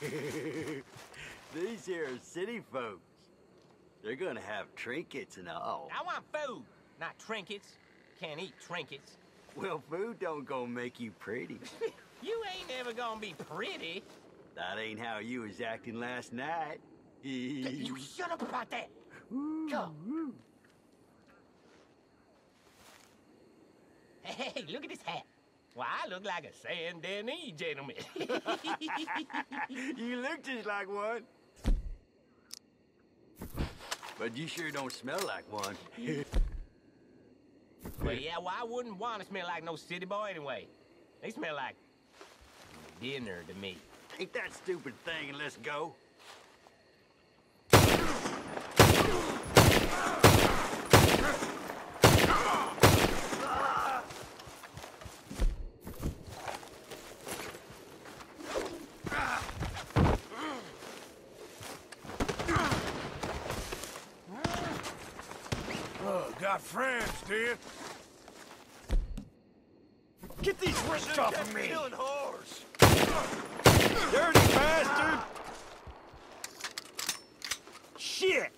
These here are city folks. They're gonna have trinkets and all. I want food, not trinkets. Can't eat trinkets. Well, food don't go make you pretty. You ain't ever gonna be pretty. that ain't how you was acting last night. You shut up about that. Go. Hey, look at this hat. Well, I look like a Saint Denis gentleman. you look just like one. But you sure don't smell like one. well, yeah, well, I wouldn't want to smell like no city boy anyway. They smell like dinner to me. Take that stupid thing and let's go. got friends, do you? Get these wrists off of me! Killing whores. Dirty bastard! Shit!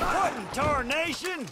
What in tarnation?